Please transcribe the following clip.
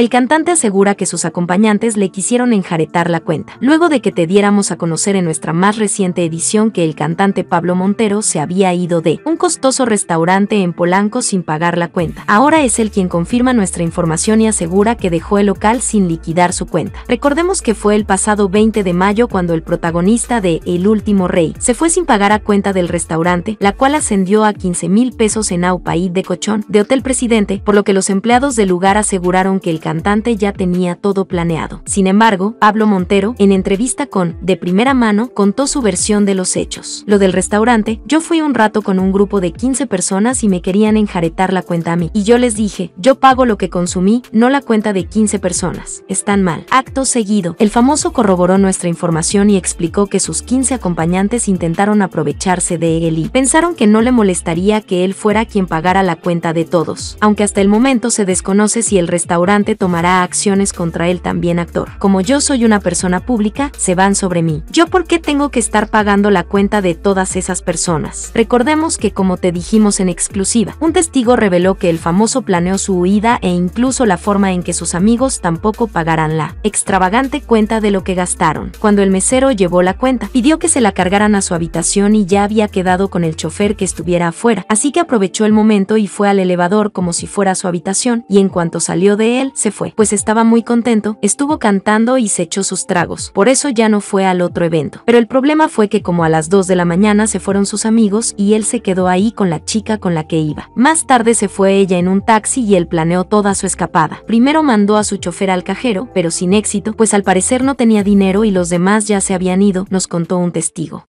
El cantante asegura que sus acompañantes le quisieron enjaretar la cuenta, luego de que te diéramos a conocer en nuestra más reciente edición que el cantante Pablo Montero se había ido de un costoso restaurante en Polanco sin pagar la cuenta. Ahora es él quien confirma nuestra información y asegura que dejó el local sin liquidar su cuenta. Recordemos que fue el pasado 20 de mayo cuando el protagonista de El último rey se fue sin pagar a cuenta del restaurante, la cual ascendió a 15 mil pesos en Aupaí de Cochón, de Hotel Presidente, por lo que los empleados del lugar aseguraron que el cantante ya tenía todo planeado. Sin embargo, Pablo Montero, en entrevista con De Primera Mano, contó su versión de los hechos. Lo del restaurante, yo fui un rato con un grupo de 15 personas y me querían enjaretar la cuenta a mí. Y yo les dije, yo pago lo que consumí, no la cuenta de 15 personas. Están mal. Acto seguido, el famoso corroboró nuestra información y explicó que sus 15 acompañantes intentaron aprovecharse de él y pensaron que no le molestaría que él fuera quien pagara la cuenta de todos, aunque hasta el momento se desconoce si el restaurante tomará acciones contra él también actor. Como yo soy una persona pública, se van sobre mí. ¿Yo por qué tengo que estar pagando la cuenta de todas esas personas? Recordemos que como te dijimos en exclusiva, un testigo reveló que el famoso planeó su huida e incluso la forma en que sus amigos tampoco pagarán la extravagante cuenta de lo que gastaron. Cuando el mesero llevó la cuenta, pidió que se la cargaran a su habitación y ya había quedado con el chofer que estuviera afuera, así que aprovechó el momento y fue al elevador como si fuera su habitación y en cuanto salió de él, se fue, pues estaba muy contento, estuvo cantando y se echó sus tragos, por eso ya no fue al otro evento. Pero el problema fue que como a las 2 de la mañana se fueron sus amigos y él se quedó ahí con la chica con la que iba. Más tarde se fue ella en un taxi y él planeó toda su escapada. Primero mandó a su chofer al cajero, pero sin éxito, pues al parecer no tenía dinero y los demás ya se habían ido, nos contó un testigo.